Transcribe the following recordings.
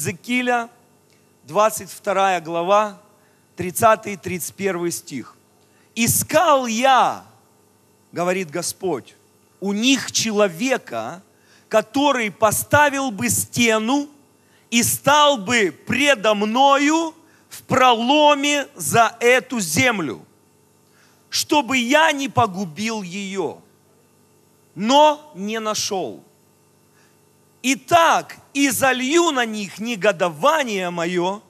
Иезекииля, 22 глава, 30 и 31 стих. «Искал я, говорит Господь, у них человека, который поставил бы стену и стал бы предо мною в проломе за эту землю, чтобы я не погубил ее, но не нашел. Итак, и залью на них негодование мое,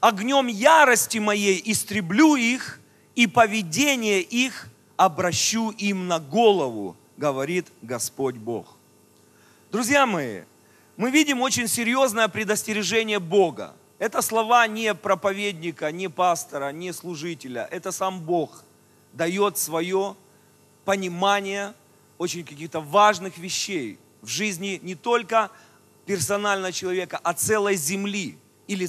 огнем ярости моей истреблю их, и поведение их обращу им на голову, говорит Господь Бог. Друзья мои, мы видим очень серьезное предостережение Бога. Это слова не проповедника, не пастора, не служителя. Это сам Бог дает свое понимание очень каких-то важных вещей в жизни не только персонально человека, а целой земли. Или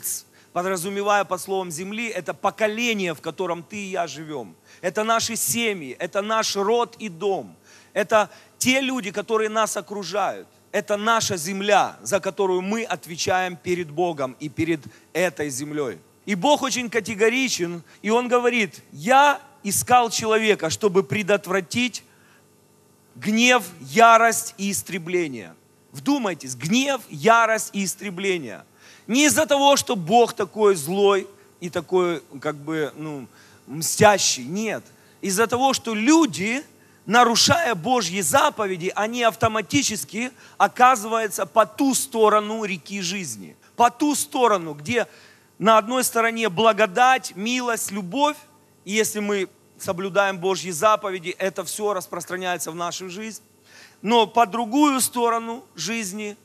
подразумевая под словом земли, это поколение, в котором ты и я живем. Это наши семьи, это наш род и дом. Это те люди, которые нас окружают. Это наша земля, за которую мы отвечаем перед Богом и перед этой землей. И Бог очень категоричен, и Он говорит, я искал человека, чтобы предотвратить гнев, ярость и истребление. Вдумайтесь, гнев, ярость и истребление. Не из-за того, что Бог такой злой и такой, как бы, ну, мстящий. Нет. Из-за того, что люди, нарушая Божьи заповеди, они автоматически оказываются по ту сторону реки жизни. По ту сторону, где на одной стороне благодать, милость, любовь. И если мы соблюдаем Божьи заповеди, это все распространяется в нашу жизнь. Но по другую сторону жизни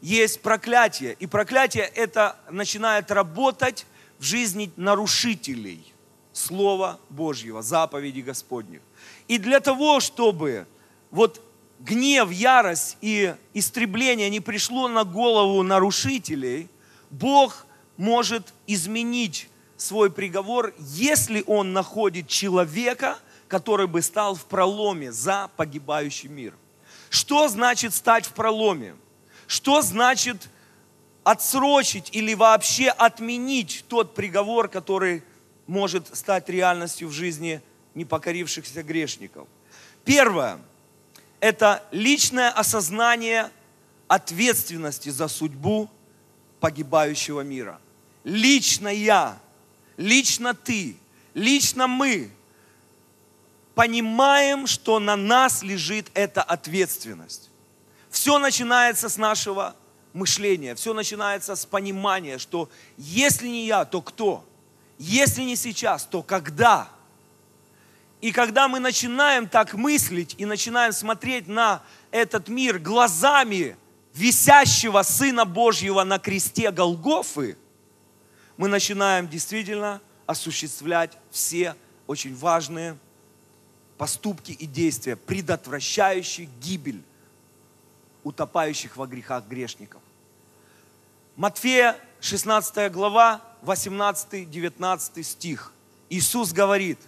есть проклятие. И проклятие это начинает работать в жизни нарушителей Слова Божьего, заповеди Господних. И для того, чтобы вот гнев, ярость и истребление не пришло на голову нарушителей, Бог может изменить свой приговор, если он находит человека, который бы стал в проломе за погибающий мир. Что значит стать в проломе? Что значит отсрочить или вообще отменить тот приговор, который может стать реальностью в жизни непокорившихся грешников? Первое – это личное осознание ответственности за судьбу погибающего мира. Лично я лично ты, лично мы понимаем, что на нас лежит эта ответственность. Все начинается с нашего мышления, все начинается с понимания, что если не я, то кто? Если не сейчас, то когда? И когда мы начинаем так мыслить и начинаем смотреть на этот мир глазами висящего Сына Божьего на кресте Голгофы – мы начинаем действительно осуществлять все очень важные поступки и действия, предотвращающие гибель утопающих во грехах грешников. Матфея 16 глава, 18-19 стих. Иисус говорит,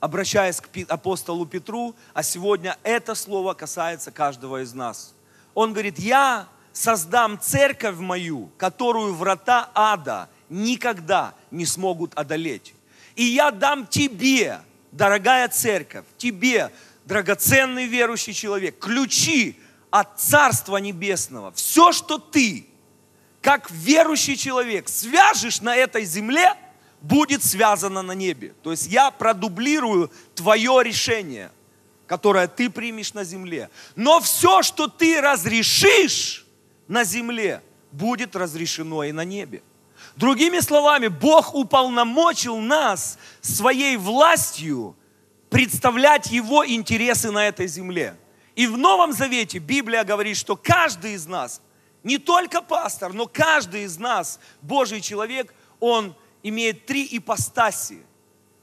обращаясь к апостолу Петру, а сегодня это слово касается каждого из нас. Он говорит, я создам церковь мою, которую врата ада никогда не смогут одолеть. И я дам тебе, дорогая церковь, тебе, драгоценный верующий человек, ключи от Царства Небесного. Все, что ты, как верующий человек, свяжешь на этой земле, будет связано на небе. То есть я продублирую твое решение, которое ты примешь на земле. Но все, что ты разрешишь на земле, будет разрешено и на небе. Другими словами, Бог уполномочил нас своей властью представлять Его интересы на этой земле. И в Новом Завете Библия говорит, что каждый из нас, не только пастор, но каждый из нас, Божий человек, он имеет три ипостаси.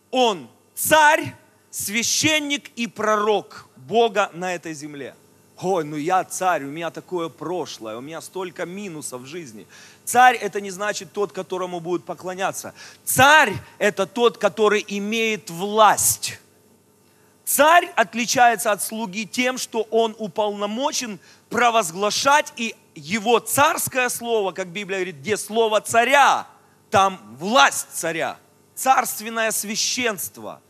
Он царь, священник и пророк Бога на этой земле. Ой, ну я царь, у меня такое прошлое, у меня столько минусов в жизни. Царь это не значит тот, которому будут поклоняться. Царь это тот, который имеет власть. Царь отличается от слуги тем, что он уполномочен провозглашать и его царское слово, как Библия говорит, где слово царя, там власть царя, царственное священство.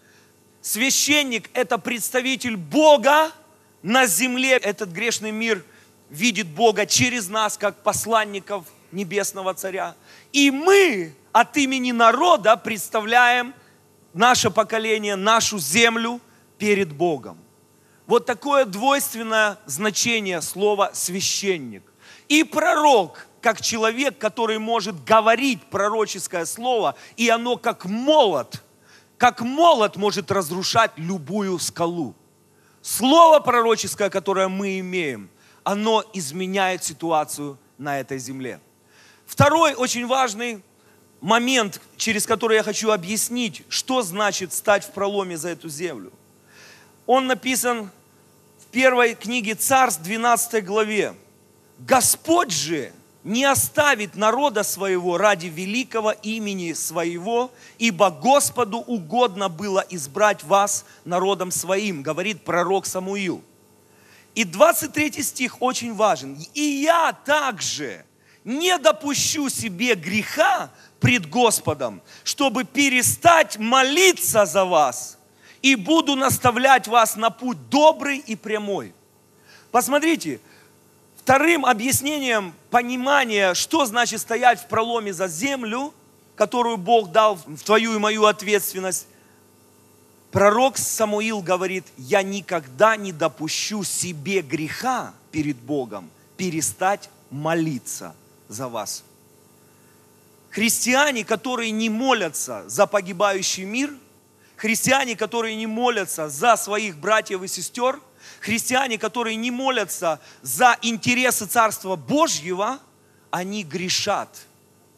Священник – это представитель Бога на земле. Этот грешный мир видит Бога через нас, как посланников небесного царя. И мы от имени народа представляем наше поколение, нашу землю перед Богом. Вот такое двойственное значение слова «священник». И пророк, как человек, который может говорить пророческое слово, и оно как молот, как молот может разрушать любую скалу. Слово пророческое, которое мы имеем, оно изменяет ситуацию на этой земле. Второй очень важный момент, через который я хочу объяснить, что значит стать в проломе за эту землю. Он написан в первой книге Царств, 12 главе. Господь же не оставит народа своего ради великого имени своего, ибо Господу угодно было избрать вас народом своим, говорит пророк Самуил. И 23 стих очень важен. И я также не допущу себе греха пред Господом, чтобы перестать молиться за вас и буду наставлять вас на путь добрый и прямой. Посмотрите, вторым объяснением понимания, что значит стоять в проломе за землю, которую Бог дал в твою и мою ответственность, пророк Самуил говорит, я никогда не допущу себе греха перед Богом перестать молиться за вас. Христиане, которые не молятся за погибающий мир, христиане, которые не молятся за своих братьев и сестер, христиане, которые не молятся за интересы Царства Божьего, они грешат.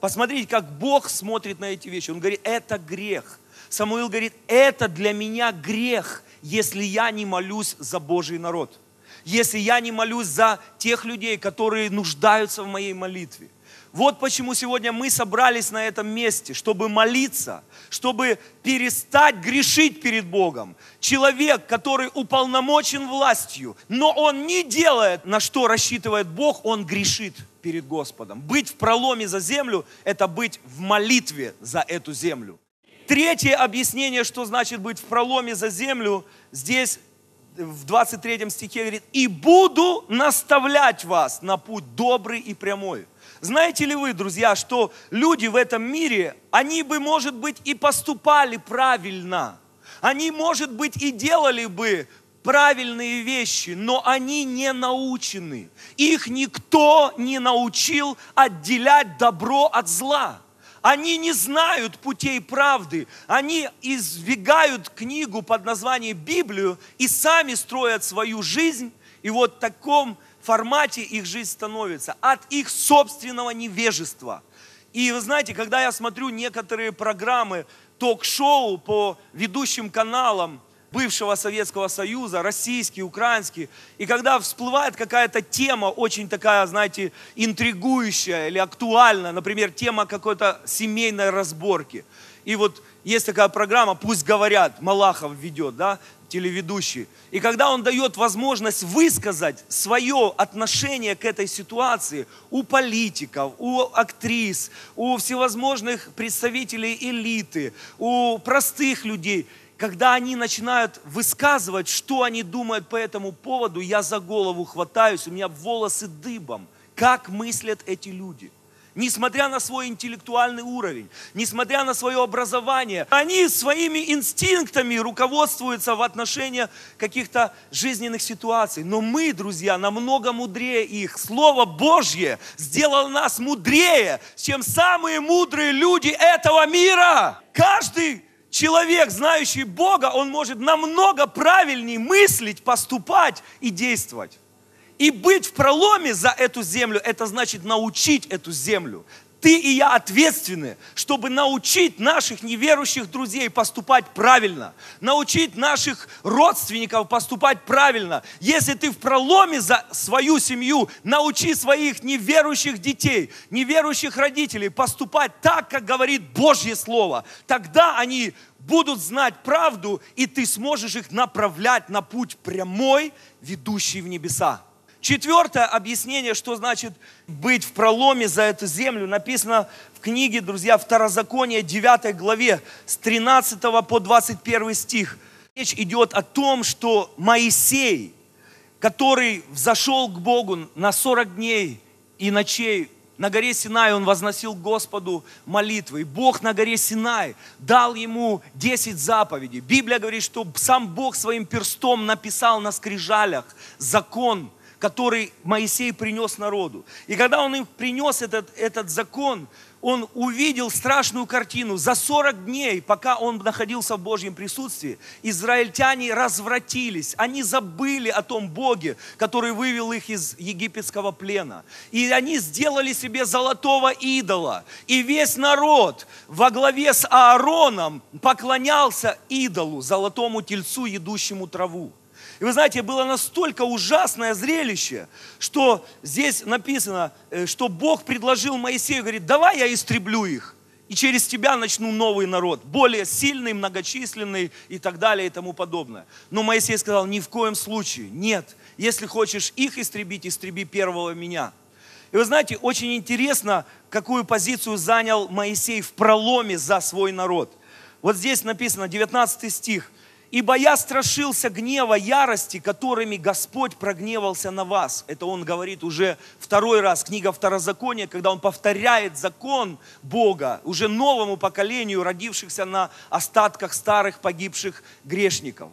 Посмотрите, как Бог смотрит на эти вещи. Он говорит, это грех. Самуил говорит, это для меня грех, если я не молюсь за Божий народ. Если я не молюсь за тех людей, которые нуждаются в моей молитве. Вот почему сегодня мы собрались на этом месте, чтобы молиться, чтобы перестать грешить перед Богом. Человек, который уполномочен властью, но он не делает, на что рассчитывает Бог, он грешит перед Господом. Быть в проломе за землю – это быть в молитве за эту землю. Третье объяснение, что значит быть в проломе за землю, здесь в 23 стихе говорит, «И буду наставлять вас на путь добрый и прямой». Знаете ли вы, друзья, что люди в этом мире, они бы, может быть, и поступали правильно. Они, может быть, и делали бы правильные вещи, но они не научены. Их никто не научил отделять добро от зла. Они не знают путей правды. Они избегают книгу под названием Библию и сами строят свою жизнь. И вот в таком формате их жизнь становится, от их собственного невежества. И вы знаете, когда я смотрю некоторые программы, ток-шоу по ведущим каналам бывшего Советского Союза, российские, украинские, и когда всплывает какая-то тема очень такая, знаете, интригующая или актуальная, например, тема какой-то семейной разборки. И вот есть такая программа «Пусть говорят», Малахов ведет, да, телеведущий. И когда он дает возможность высказать свое отношение к этой ситуации у политиков, у актрис, у всевозможных представителей элиты, у простых людей, когда они начинают высказывать, что они думают по этому поводу, я за голову хватаюсь, у меня волосы дыбом. Как мыслят эти люди? несмотря на свой интеллектуальный уровень, несмотря на свое образование, они своими инстинктами руководствуются в отношении каких-то жизненных ситуаций. Но мы, друзья, намного мудрее их. Слово Божье сделало нас мудрее, чем самые мудрые люди этого мира. Каждый человек, знающий Бога, он может намного правильнее мыслить, поступать и действовать. И быть в проломе за эту землю, это значит научить эту землю. Ты и я ответственны, чтобы научить наших неверующих друзей поступать правильно, научить наших родственников поступать правильно. Если ты в проломе за свою семью, научи своих неверующих детей, неверующих родителей поступать так, как говорит Божье Слово. Тогда они будут знать правду, и ты сможешь их направлять на путь прямой, ведущий в небеса. Четвертое объяснение, что значит быть в проломе за эту землю, написано в книге, друзья, Второзаконие, 9 главе, с 13 по 21 стих. Речь идет о том, что Моисей, который взошел к Богу на 40 дней и ночей на горе Синай он возносил Господу молитвы. И Бог на горе Синай дал ему 10 заповедей. Библия говорит, что сам Бог своим перстом написал на скрижалях закон, который Моисей принес народу. И когда он им принес этот, этот закон, он увидел страшную картину. За 40 дней, пока он находился в Божьем присутствии, израильтяне развратились. Они забыли о том Боге, который вывел их из египетского плена. И они сделали себе золотого идола. И весь народ во главе с Аароном поклонялся идолу, золотому тельцу, едущему траву. И вы знаете, было настолько ужасное зрелище, что здесь написано, э, что Бог предложил Моисею, говорит, давай я истреблю их, и через тебя начну новый народ, более сильный, многочисленный и так далее и тому подобное. Но Моисей сказал, ни в коем случае, нет, если хочешь их истребить, истреби первого меня. И вы знаете, очень интересно, какую позицию занял Моисей в проломе за свой народ. Вот здесь написано, 19 стих. Ибо я страшился гнева, ярости, которыми Господь прогневался на вас. Это он говорит уже второй раз, книга Второзакония, когда он повторяет закон Бога уже новому поколению, родившихся на остатках старых погибших грешников.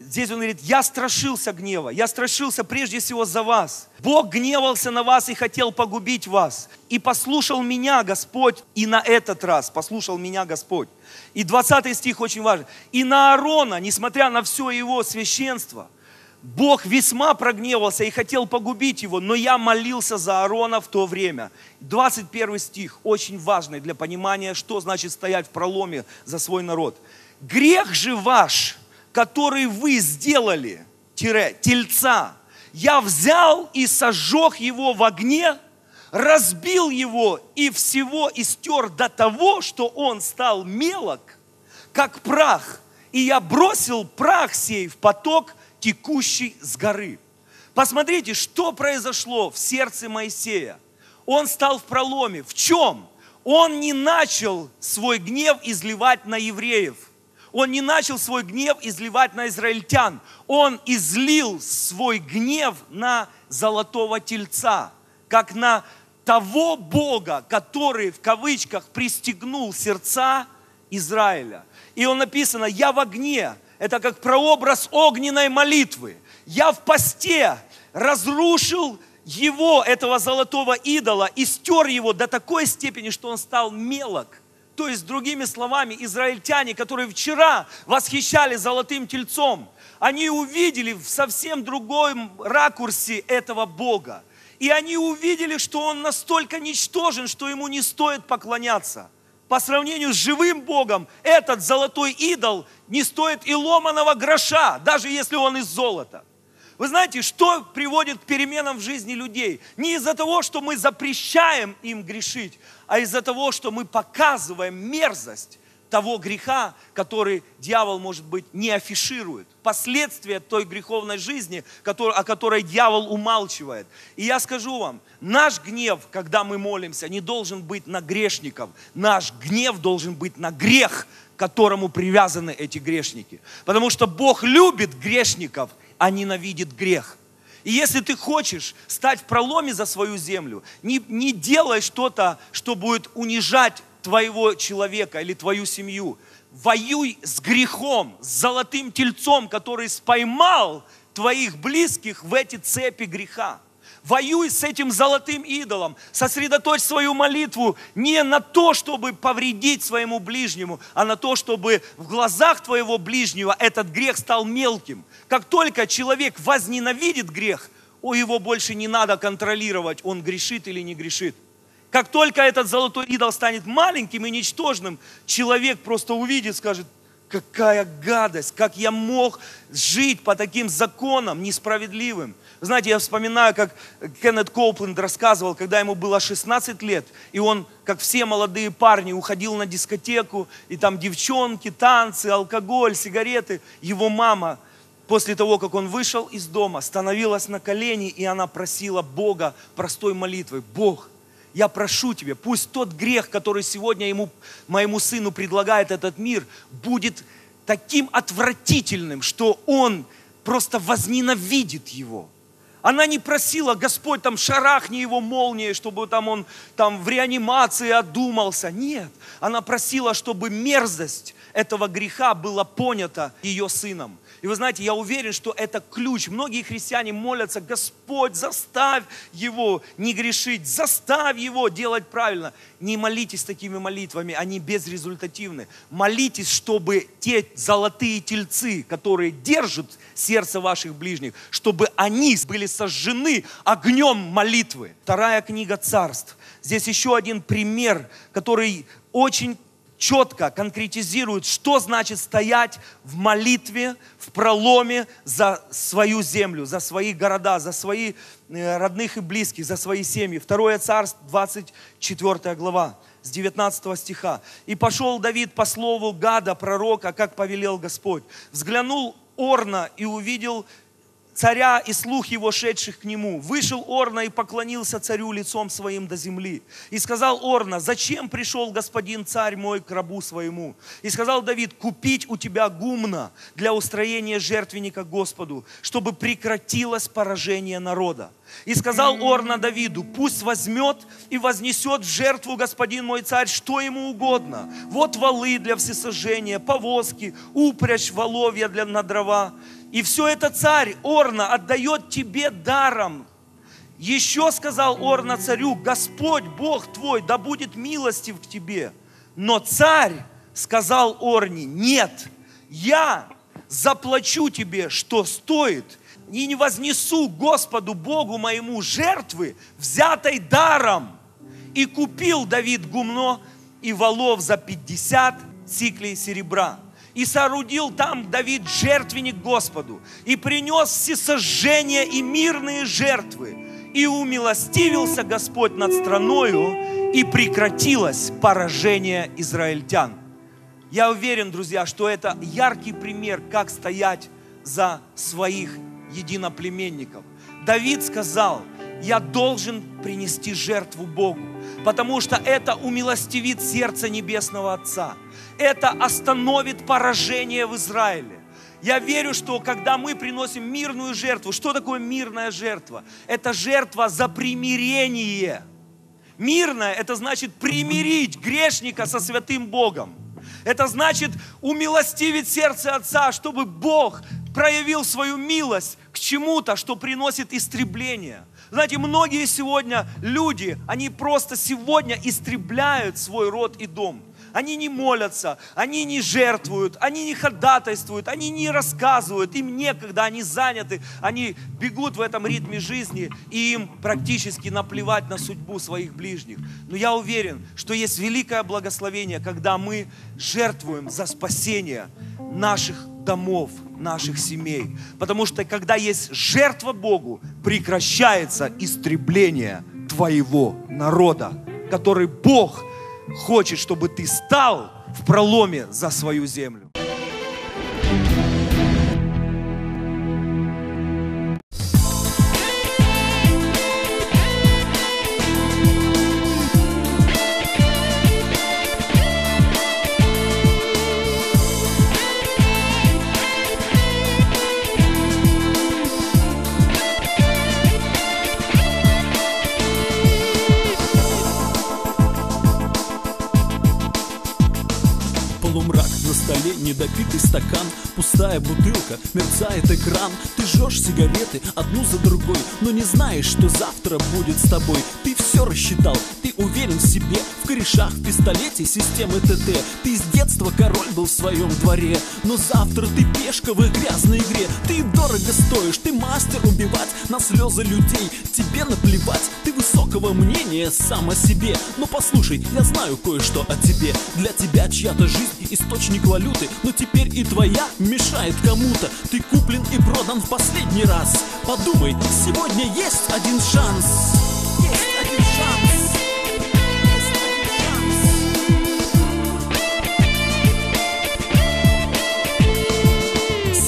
Здесь он говорит, я страшился гнева, я страшился прежде всего за вас. Бог гневался на вас и хотел погубить вас. И послушал меня Господь, и на этот раз послушал меня Господь. И 20 стих очень важен. И на Аарона, несмотря на все его священство, Бог весьма прогневался и хотел погубить его, но я молился за Аарона в то время. 21 стих, очень важный для понимания, что значит стоять в проломе за свой народ. Грех же ваш, который вы сделали, тире, тельца, я взял и сожег его в огне, разбил его и всего истер до того, что он стал мелок, как прах, и я бросил прах сей в поток, текущий с горы. Посмотрите, что произошло в сердце Моисея. Он стал в проломе. В чем? Он не начал свой гнев изливать на евреев. Он не начал свой гнев изливать на израильтян. Он излил свой гнев на золотого тельца, как на того Бога, который в кавычках пристегнул сердца Израиля. И он написано, я в огне. Это как прообраз огненной молитвы. Я в посте разрушил его, этого золотого идола, и стер его до такой степени, что он стал мелок. То есть, другими словами, израильтяне, которые вчера восхищали золотым тельцом, они увидели в совсем другом ракурсе этого Бога. И они увидели, что он настолько ничтожен, что ему не стоит поклоняться. По сравнению с живым Богом, этот золотой идол не стоит и ломаного гроша, даже если он из золота. Вы знаете, что приводит к переменам в жизни людей? Не из-за того, что мы запрещаем им грешить, а из-за того, что мы показываем мерзость того греха, который дьявол, может быть, не афиширует. Последствия той греховной жизни, о которой дьявол умалчивает. И я скажу вам, наш гнев, когда мы молимся, не должен быть на грешников. Наш гнев должен быть на грех, к которому привязаны эти грешники. Потому что Бог любит грешников, а ненавидит грех. И если ты хочешь стать в проломе за свою землю, не, не делай что-то, что будет унижать твоего человека или твою семью. Воюй с грехом, с золотым тельцом, который споймал твоих близких в эти цепи греха. Воюй с этим золотым идолом. Сосредоточь свою молитву не на то, чтобы повредить своему ближнему, а на то, чтобы в глазах твоего ближнего этот грех стал мелким. Как только человек возненавидит грех, о, его больше не надо контролировать, он грешит или не грешит. Как только этот золотой идол станет маленьким и ничтожным, человек просто увидит, скажет, какая гадость, как я мог жить по таким законам несправедливым. Знаете, я вспоминаю, как Кеннет Коупленд рассказывал, когда ему было 16 лет, и он, как все молодые парни, уходил на дискотеку, и там девчонки, танцы, алкоголь, сигареты. Его мама после того, как он вышел из дома, становилась на колени, и она просила Бога простой молитвой. Бог, я прошу Тебя, пусть тот грех, который сегодня ему, моему сыну предлагает этот мир, будет таким отвратительным, что он просто возненавидит его. Она не просила, Господь, там шарахни его молнией, чтобы там он там в реанимации одумался. Нет, она просила, чтобы мерзость этого греха была понята ее сыном. И вы знаете, я уверен, что это ключ. Многие христиане молятся, Господь, заставь его не грешить, заставь его делать правильно. Не молитесь такими молитвами, они безрезультативны. Молитесь, чтобы те золотые тельцы, которые держат сердце ваших ближних, чтобы они были сожжены огнем молитвы. Вторая книга царств. Здесь еще один пример, который очень четко конкретизирует, что значит стоять в молитве, в проломе за свою землю, за свои города, за свои э, родных и близких, за свои семьи. Второе царство, 24 глава, с 19 стиха. «И пошел Давид по слову Гада, пророка, как повелел Господь. Взглянул Орна и увидел царя и слух его, шедших к нему. Вышел Орна и поклонился царю лицом своим до земли. И сказал Орна, зачем пришел господин царь мой к рабу своему? И сказал Давид, купить у тебя гумна для устроения жертвенника Господу, чтобы прекратилось поражение народа. И сказал Орна Давиду, пусть возьмет и вознесет в жертву господин мой царь, что ему угодно. Вот валы для всесожжения, повозки, упряжь воловья для на дрова. И все это царь Орна отдает тебе даром. Еще сказал Орна царю, Господь, Бог твой, да будет милостив к тебе. Но царь сказал Орне, нет, я заплачу тебе, что стоит, и не вознесу Господу Богу моему жертвы, взятой даром. И купил Давид гумно и волов за 50 циклей серебра и соорудил там Давид жертвенник Господу, и принес всесожжения и мирные жертвы, и умилостивился Господь над страною, и прекратилось поражение израильтян. Я уверен, друзья, что это яркий пример, как стоять за своих единоплеменников. Давид сказал, я должен принести жертву Богу, потому что это умилостивит сердце Небесного Отца – это остановит поражение в Израиле. Я верю, что когда мы приносим мирную жертву, что такое мирная жертва? Это жертва за примирение. Мирная – это значит примирить грешника со святым Богом. Это значит умилостивить сердце Отца, чтобы Бог проявил свою милость к чему-то, что приносит истребление. Знаете, многие сегодня люди, они просто сегодня истребляют свой род и дом – они не молятся, они не жертвуют, они не ходатайствуют, они не рассказывают, им некогда, они заняты, они бегут в этом ритме жизни, и им практически наплевать на судьбу своих ближних. Но я уверен, что есть великое благословение, когда мы жертвуем за спасение наших домов, наших семей. Потому что когда есть жертва Богу, прекращается истребление твоего народа, который Бог хочет, чтобы ты стал в проломе за свою землю. Бутылка, мерцает экран. Ты жжешь сигареты одну за другой Но не знаешь, что завтра будет с тобой. Ты все рассчитал, ты уверен в себе. В корешах, в пистолете системы ТТ. Ты с детства король был в своем дворе. Но завтра ты пешка в их грязной игре. Ты дорого стоишь, ты мастер убивать На слезы людей, тебе наплевать Ты высокого мнения сам о себе. Но послушай, я знаю кое-что о тебе. Для тебя чья-то жизнь источник валюты Но теперь и твоя мешает кому-то Ты куплен и продан в последний раз. Подумай, сегодня есть один шанс. Есть один шанс.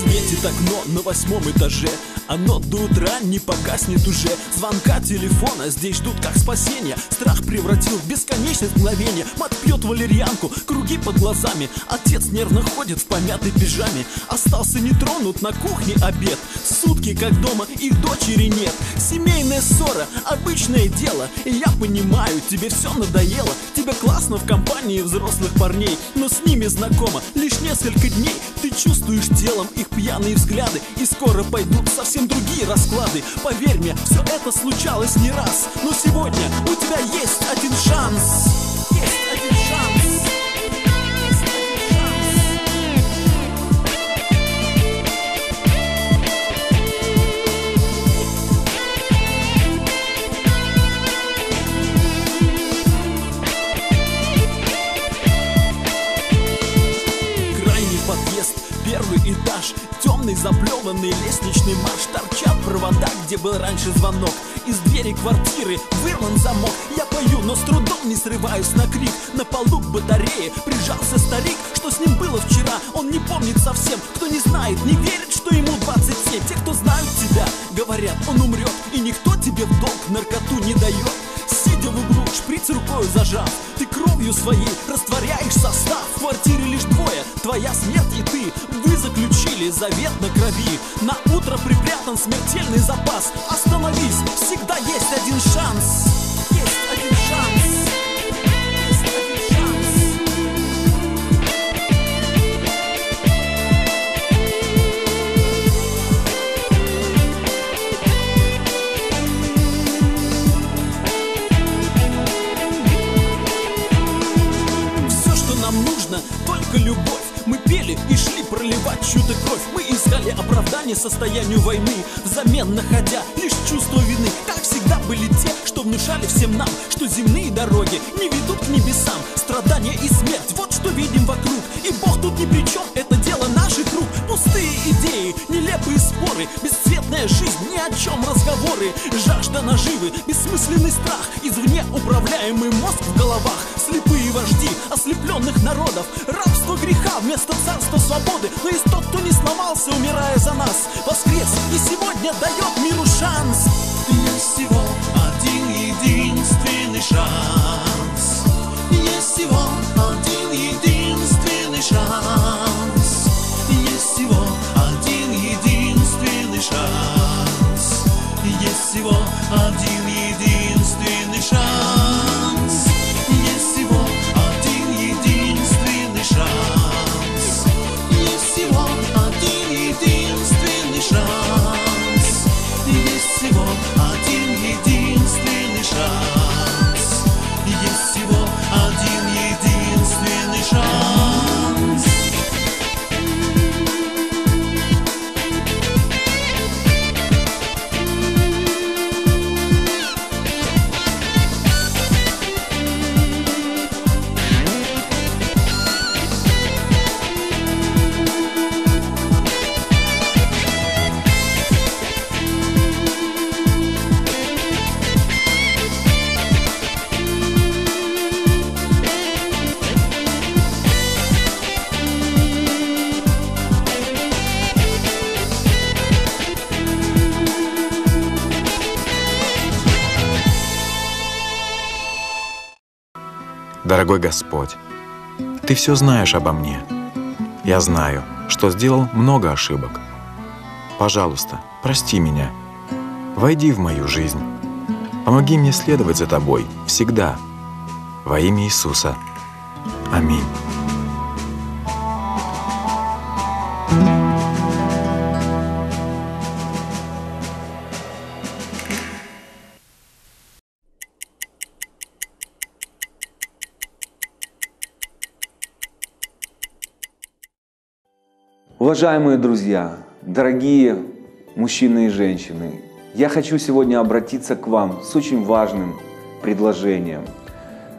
Светит окно на восьмом этаже Оно до утра не погаснет уже. Звонка телефона здесь ждут как спасение. Страх превратил в бесконечность мгновения Мат пьет валерьянку, круги под глазами. Отец нервно ходит в помятой пижаме. Остался нетронут на кухне обед. Сутки как дома их дочери нет. Семейная ссора, обычное дело. Я понимаю, тебе все надоело. Тебе классно в компании взрослых парней Но с ними знакомо. Лишь несколько дней Ты чувствуешь телом их пьяные взгляды. И скоро пойдут совсем другие расклады. Поверь мне, все это случалось не раз. Но сегодня у тебя есть один шанс. Есть один шанс первый этаж. Темный заплеванный лестничный марш. Торчат провода, где был раньше звонок. Из двери квартиры вырван замок. Я пою, но с трудом не срываюсь на крик. На полу к батарее прижался старик. Что с ним было вчера, он не помнит совсем. Кто не знает, не верит, что ему 27 Те, кто знают тебя, говорят, он умрет. И никто тебе в долг наркоту не дает Сидя в углу, шприц рукой зажав. Ты кровью своей растворяешь состав. В квартире лишь двое, твоя смерть и ты. Вы заключили завет на крови. На утро припрятан смертельный запас. Остановись, всегда есть один шанс. Есть один шанс нам нужно, только любовь. Мы пели и шли проливать чью-то кровь. Мы искали оправдание состоянию войны Взамен находя лишь чувство вины. Как всегда были те, что внушали всем нам Что земные дороги не ведут к небесам. Страдания и смерть, вот что видим вокруг. И Бог тут ни при чем, это наших рук Пустые идеи, нелепые споры Бесцветная жизнь, ни о чем разговоры Жажда наживы, бессмысленный страх Извне управляемый мозг в головах Слепые вожди ослепленных народов Рабство греха вместо царства свободы Но есть тот, кто не сломался, умирая за нас Воскрес и сегодня дает миру шанс. Есть всего один единственный шанс. Есть всего один единственный шанс всего один единственный Дорогой Господь, Ты все знаешь обо мне. Я знаю, что сделал много ошибок. Пожалуйста, прости меня. Войди в мою жизнь. Помоги мне следовать за Тобой всегда. Во имя Иисуса. Аминь. Уважаемые друзья, дорогие мужчины и женщины, я хочу сегодня обратиться к вам с очень важным предложением.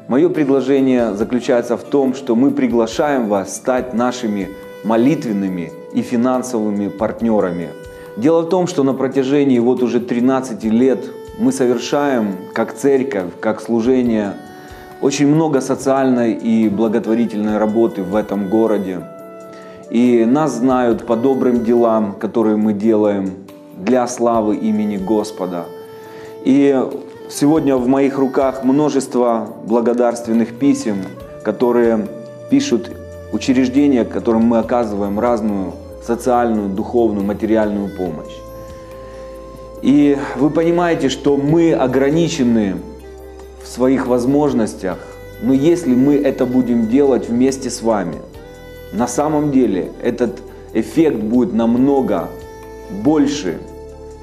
Мое предложение заключается в том, что мы приглашаем вас стать нашими молитвенными и финансовыми партнерами. Дело в том, что на протяжении вот уже 13 лет мы совершаем как церковь, как служение очень много социальной и благотворительной работы в этом городе. И нас знают по добрым делам, которые мы делаем для славы имени Господа. И сегодня в моих руках множество благодарственных писем, которые пишут учреждения, которым мы оказываем разную социальную, духовную, материальную помощь. И вы понимаете, что мы ограничены в своих возможностях, но если мы это будем делать вместе с вами, на самом деле этот эффект будет намного больше.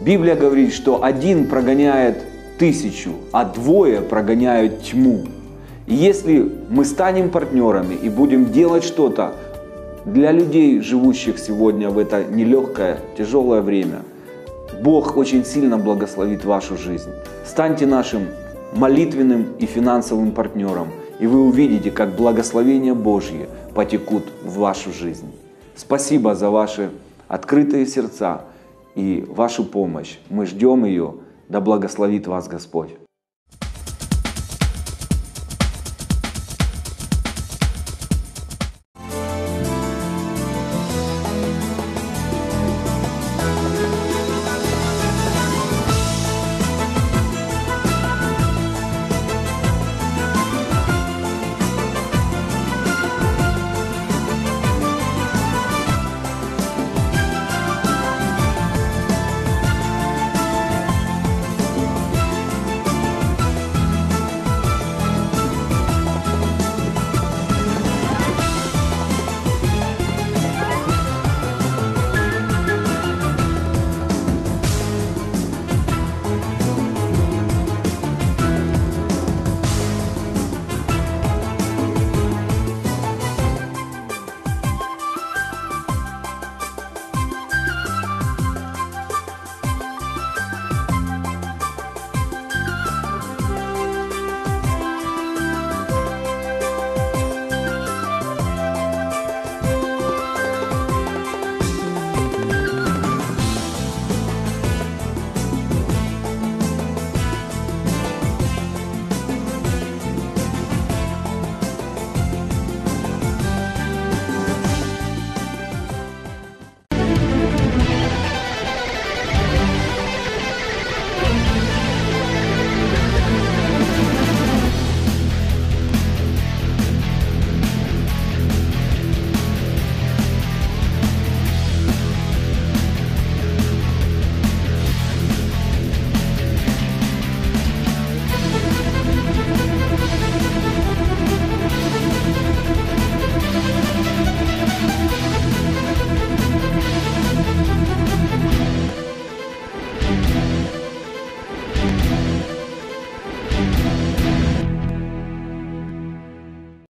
Библия говорит, что один прогоняет тысячу, а двое прогоняют тьму. И если мы станем партнерами и будем делать что-то для людей, живущих сегодня в это нелегкое, тяжелое время, Бог очень сильно благословит вашу жизнь. Станьте нашим молитвенным и финансовым партнером, и вы увидите, как благословения Божьи потекут в вашу жизнь. Спасибо за ваши открытые сердца и вашу помощь. Мы ждем ее. Да благословит вас Господь.